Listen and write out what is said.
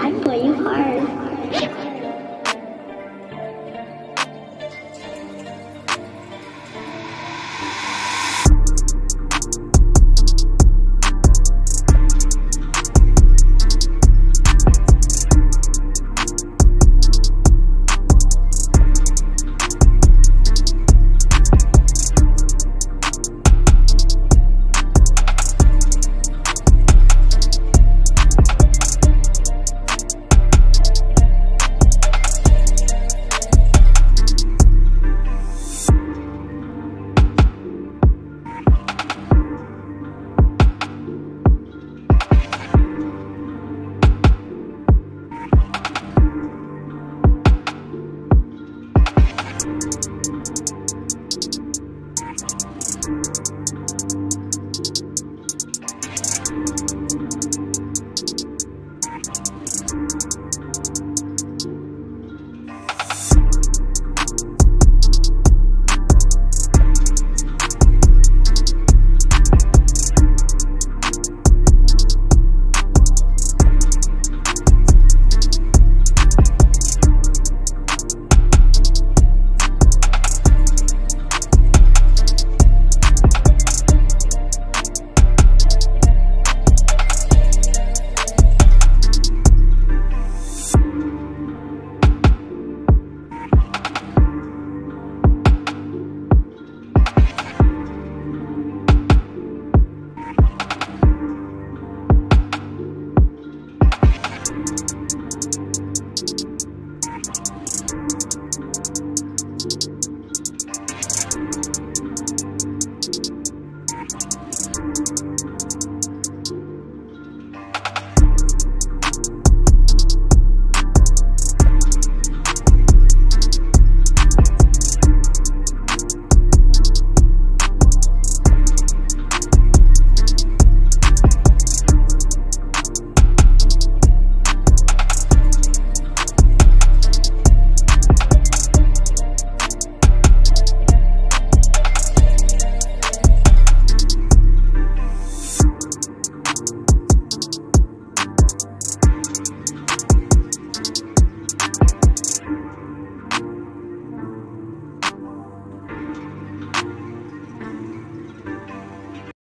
I play you hard.